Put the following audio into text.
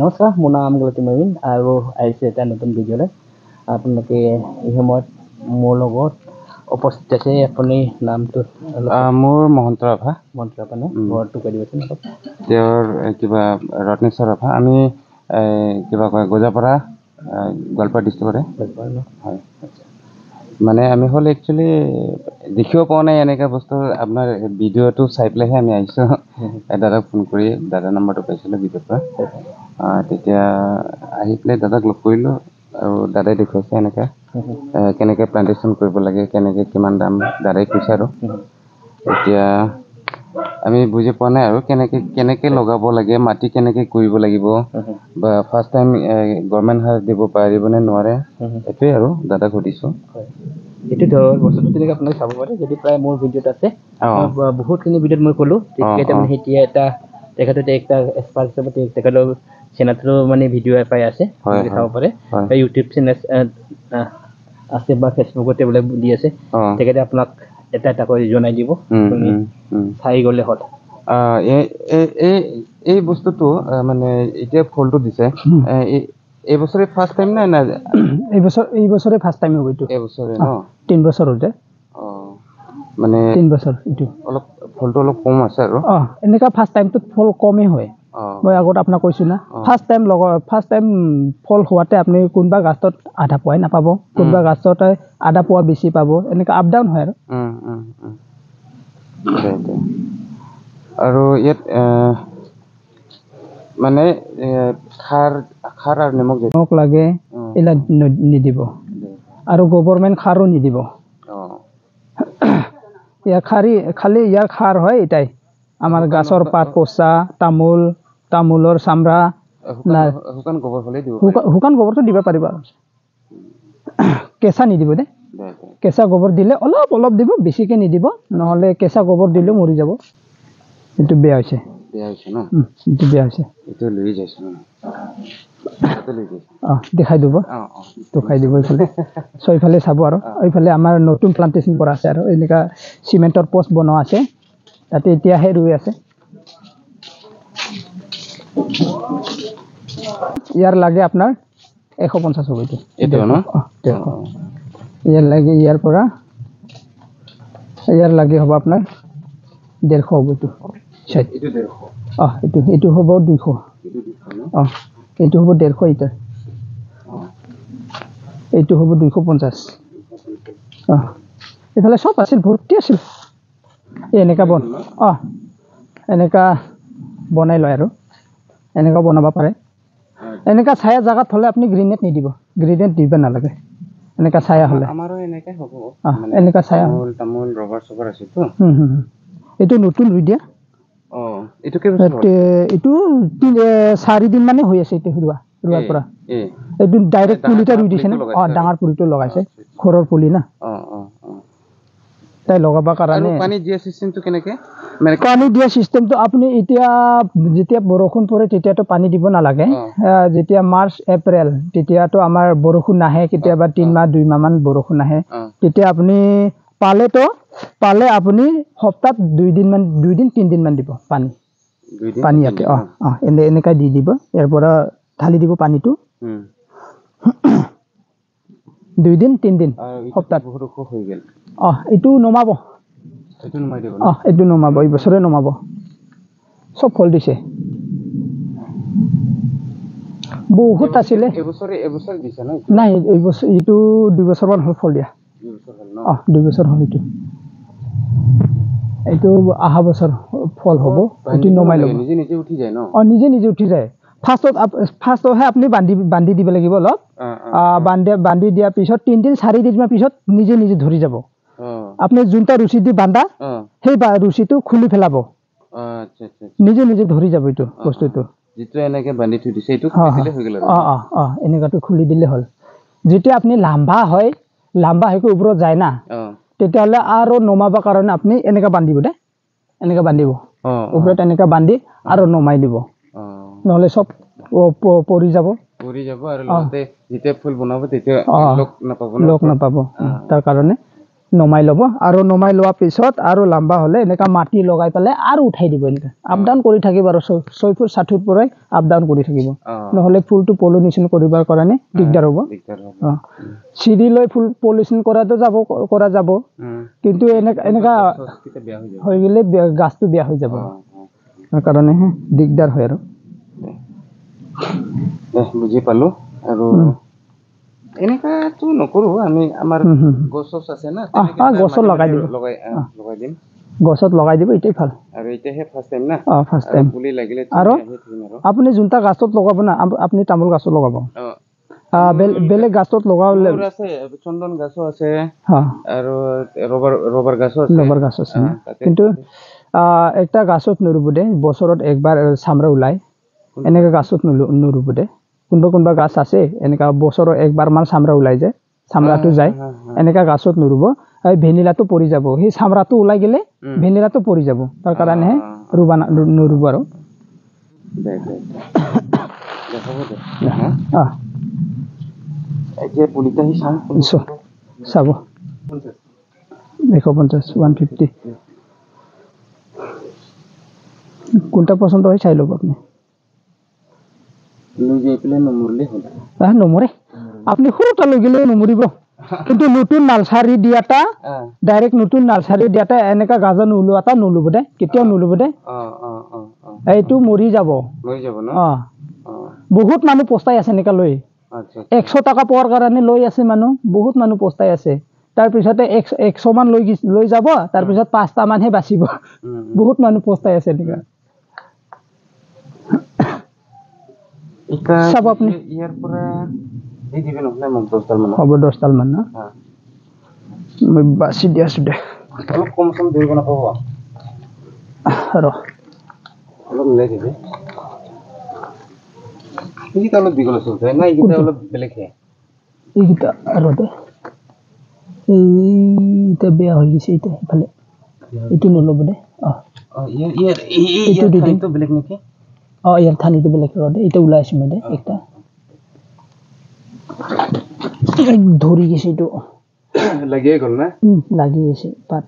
নমস্কাৰ মোৰ নাম গলতী মৰিন আৰু আহিছে এটা নতুন ভিডিঅ'লৈ আপোনালোকে এই সময়ত মোৰ লগত উপস্থিত আছে আপুনি নামটো মোৰ মহন্ত ৰাভা মন্ত্ৰ আপুনি উম। ঘৰটো কৈ দিবচোন তেওঁৰ কিবা ৰত্নেশ্বৰ ৰাভা আমি কিবা কয় গজাপাৰা গোৱালপাৰা ডিষ্ট্ৰিক্টৰে পালে ন? হয় মানে আমি হ'ল একচুৱেলি দেখিব পোৱা নাই এনেকুৱা বস্তু আপোনাৰ ভিডিঅ'টো চাই পেলাইহে আমি আহিছোঁ দাদাক ফোন কৰি দাদাৰ নম্বৰটো পাইছিলোঁ ভিডিঅ'ৰ পৰা তেতিয়া আহি পেলাই দাদাক লগ কৰিলোঁ আৰু দাদাই দেখুৱাইছে এনেকৈ কেনেকৈ প্লান্টেশ্যন কৰিব লাগে কেনেকৈ কিমান দাম দাদাই কৈছে আৰু। এতিয়া আমি বুজি পোৱা নাই আৰু কেনেকৈ কেনেকৈ লগাব লাগে মাটি কেনেকৈ কৰিব লাগিব বা ফাৰ্ষ্ট টাইম গভৰ্ণমেণ্ট সাৰ দিব পাৰিবনে নোৱাৰে এইটোৱে আৰু দাদাক সুধিছোঁ। এইটো ধৰক বস্তুটো তেনেকৈ আপোনালোকে চাব পাৰে যদি প্ৰায় মোৰ ভিডিঅ'ত আছে বহুতখিনি ভিডিঅ'ত মই ক'লোঁ তেতিয়া তাৰমানে এতিয়া এটা তেখেততে একটা এক্সপাৰ্ট হিচাপে তেখেতৰ চেনেলটো মানে ভিডিঅ' পাই আছে চাব। পাৰে। ইউটিউব চেনেল আছে বা ফেচবুকতে বোলে দি আছে। তেখেতে আপোনাক এটা এটাকৈ জনাই দিব। চাই গ'লে হ'ল। এই এই- এই এই বস্তুটো মানে এতিয়া ফুলটো দিছে এই- ফাৰ্ষ্ট টাইম নাই না এই বছৰ এই বছৰে ফাৰ্ষ্ট টাইম হ'ব এইটো। এই বছৰে ন? তিন বছৰ হৈছে অঁ মানে তিন বছৰ এইটো। অলপ ফুলটো অলপ কম আছে আৰু। অঁ এনেকুৱা ফাৰ্ষ্ট টাইমটোত ফল কমেই হয়। মই আগত আপোনাক কৈছোঁ না। ফাৰ্ষ্ট টাইম লগ ফাৰ্ষ্ট টাইম ফল হোৱাতে আপুনি কোনোবা গাছত আধা পোৱাই নাপাব কোনোবা গাছতে আধা পোৱা বেছি পাব এনেকুৱা আপ ডাউন হয় আৰু। আৰু ইয়াত মানে খাৰ খাৰ আৰু নিমখ মোক লাগে এইবিলাক নিদিব। আৰু গভৰ্ণমেণ্ট সাৰো নিদিব। ইয়াৰ খাৰী খালি ইয়াৰ সাৰ হয় এটাই। আমাৰ গাছৰ পাত পচা তামোল তামোলৰ চামৰা শুকান গোবৰ দিব গোবৰটো দিব পাৰিব। কেঁচা নিদিব দেই। দে। কেঁচা গোবৰ দিলে অলপ অলপ দিব বেছিকৈ নিদিব। নহ'লে কেঁচা গোবৰ দিলেও মৰি যাব। এইটো বেয়া হৈছে। এইটো বেয়া অঁ দেখাই দিব। দেখাই দিব এইফালে। ছয়ফালে চাব আৰু। এইফালে আমাৰ নতুন প্লান্টেশ্যন কৰা আছে আৰু। এনেকুৱা চিমেণ্টৰ পষ্ট বনোৱা আছে। তাতে এতিয়াহে ৰুই আছে। ইয়াৰ লাগে আপোনাৰ এশ পঞ্চাছ হ'ব। ইয়াৰ লাগে ইয়াৰ পৰা ইয়াৰ লাগে হ'ব আপোনাৰ ডেৰশ হ'ব এইটো। চাইড এইটো ডেৰশ অঁ এইটো এইটো হ'ব দুইশ। এইটো অঁ হ'ব ডেৰশ অঁ। এইটো হ'ব দুইশ পঞ্চাছ অঁ এইফালে চব আছিল ভৰ্তি আছিল। এই এনেকুৱা বন অঁ এনেকুৱা বনাই লয় আৰু। এনেকুৱা বনাব পাৰে। এনেকুৱা ছায়া জেগাত হ'লে আপুনি গ্ৰীনেট নিদিব। গ্ৰীনেট দিব নালাগে। এনেকুৱা ছায়া হ'লে। এনেকুৱা ছায়া। এইটো নতুন ৰুই দিয়া। অঁ এইটো চাৰিদিন মানে হৈ আছে এইটো ৰোৱা ৰোৱাৰ পৰা। এই এইটো ডাইৰেক্ট পুলিটা ৰুই দিছে অঁ ডাঙৰ পুলিটো লগাইছে। ঘৰৰ পুলি না। অঁ অঁ অঁ। তাই লগাবৰ আৰু কাৰণে পানী দিয়া চিষ্টেমটো কেনেকৈ? মানে পানী দিয়া চিষ্টেমটো আপুনি এতিয়া যেতিয়া বৰষুণ পৰে তেতিয়াতো পানী দিব নালাগে। যেতিয়া মাৰ্চ এপ্ৰিল তেতিয়াতো আমাৰ বৰষুণ নাহে কেতিয়াবা তিন মাহ দুই মাহ মান বৰষুণ নাহে। তেতিয়া আপুনি পালেতো পালে আপুনি সপ্তাহত দুইদিনমান দুইদিন তিনিদিনমান দিব পানী। পানী ইয়াতে অঁ অঁ। এনে এনেকৈ দি দিব ইয়াৰ পৰা ঢালি দিব পানীটো। দুইদিন তিনিদিন সপ্তাহত। অঁ এইটো নমাব এইটো নমাই দিব ন অঁ এইটো নমাব এই বছৰে নমাব। চব ফল দিছে। বহুত আছিলে? নাই এই বছৰ এইটো? দুই বছৰমান হ'ল ফল দিয়া। অঁ দুই বছৰ হ'ল এইটো। এইটো অহা বছৰ ফল হ'ব। এইটো নমাই ল'ব। অঁ নিজে নিজে উঠি যায়। ফাৰ্ষ্টত ফাৰ্ষ্টতহে আপুনি বান্ধি বান্ধি দিব লাগিব অলপ। বান্ধি বান্ধি দিয়াৰ পিছত তিনিদিন চাৰিদিনমান পিছত নিজে নিজে ধৰি যাব। আপুনি যোনটা ৰছী দি বান্ধা সেই ৰছীটো খুলি পেলাব। নিজে নিজে ধৰি যাব এইটো বস্তুটো। যিটো এনেকে বান্ধি থৈ দিছে এইটো অঁ খুলি দিলে হৈ গ'ল আৰু। অঁ অঁ অঁ এনেকুৱাটো খুলি দিলে হ'ল। যেতিয়া আপুনি লাম্বা হয় লাম্বা হৈ ওপৰত যায় না তেতিয়াহ'লে আৰু নমাবৰ কাৰণে আপুনি এনেকৈ বান্ধিব দে। এনেকৈ বান্ধিব। ওপৰত এনেকৈ বান্ধি আৰু নমাই দিব। নহ'লে চব পৰি যাব। পৰি যাব আৰু লগতে যেতিয়া ফুল বনাব তেতিয়া নাপাব লগ নাপাব। তাৰ কাৰণে নমাই ল'ব আৰু নমাই লোৱাৰ পিছত আৰু লাম্বা হ'লে এনেকুৱা মাটি লগাই পেলাই আৰু উঠাই দিব এনেকৈ। আপ ডাউন কৰি থাকিব আৰু ছয় ফুট ষাঠি ফুট পৰাই আপ ডাউন কৰি থাকিব। নহ'লে ফুলটো পলিউশ্যন কৰিবৰ কাৰণে দিগদাৰ হ'ব। চিৰি লৈ ফুল পলিউশ্যন কৰাটো যাব কৰা যাব। কিন্তু এনেকা এনেকা তেতিয়া বেয়া হৈ গ'লে গাছটো বেয়া হৈ যাব। সেইকাৰণেহে দিগদাৰ হয় আৰু। বুজি পালো। আৰু এনেকাতো নকৰো আমি আমাৰ। গছ চছ আছে না গছত লগাই। লগাই লগাই দিম গছত লগাই দিব ভাল আৰু এতিয়াহে ফাৰ্ষ্ট টাইম না অঁ ফাৰ্ষ্ট টাইম পুলি লাগিলে আৰু? আপুনি যোনটা গাছত লগাব না আপ- আপুনি তামোল গছত লগাব বেলেগ গাছত মোৰ আছে চন্দন গছো আছে আৰু ৰবাৰ ৰবাৰ গছো আছে লবাৰ গাছ আছে কিন্তু একটা গাছত নুৰুব দে বছৰত একবাৰ চামৰা ওলায় এনেকা গাছত নুৰু- নুৰুব দে কোনোবা কোনোবা গাছ আছে এনেকা বছৰত একবাৰমান চামৰা ওলাই যায় চামৰাটো যায় হা, হা। এনেকা গাছত নুৰুব এই ভেনিলাটো পৰি যাব সেই চামৰাটো ওলাই গ'লে। ভেনিলাটো পৰি যাব তাৰ কাৰণেহে। ৰুবা নুৰুব আৰু। চাব? এশ পঞ্চাছ ওৱান ফিফটি। কোনটা পচন্দ হয় চাই ল'ব আপুনি। লৈ যাই পেলাই নমৰিলে হ'ল আহ নমৰে? আপুনি সৰুটা লৈ গ'লেও নমৰিব। কিন্তু নতুন নাৰ্চাৰী দিয়াটা ডাইৰেক্ট নতুন নাৰ্চাৰী দিয়াটা এনেকা গাজা নোলোৱাটা নল'ব দে কেতিয়াও নল'ব দে এইটো মৰি যাব। বহুত মানুহ পস্তাই আছে এনেকা লৈ। একশ টকা পোৱাৰ কাৰণে লৈ আছে মানুহ বহুত মানুহ পস্তাই আছে। তাৰপিছতে এক একশমান লৈ লৈ যাব তাৰপিছত পাঁচটামানহে বাচিব। বহুত মানুহ পস্তাই আছে এনেকা। এতিয়া চাব আপুনি। ই- ইয়াৰ পৰা দি দিবি নহ'লে মোক দহডাল মান হ'ব দহডাল মান না মই বাছি দি আছোঁ দে অলপ কম চম ধৰিব নাপাব ৰ অলপ মিলাই দিবি এইকেইটা অলপ দীঘল আছে বোধহয়। নাই এইকেইটা অলপ বেলেগহে এইকেইটা আৰু দে এইটা বেয়া হৈ গৈছে এতিয়া ইফালে এইটো নল'ব দে অঁ অ ইয়াৰ ইয়াৰ এই- এই- এইটো ইয়াৰ অঁ ইয়াৰ ঠানিটো বেলেগ ৰ দে এইটা ওলাই আছোঁ মই দে একটা ধৰি গৈছে এইটো লাগিয়ে গ'ল না লাগি আছে পাত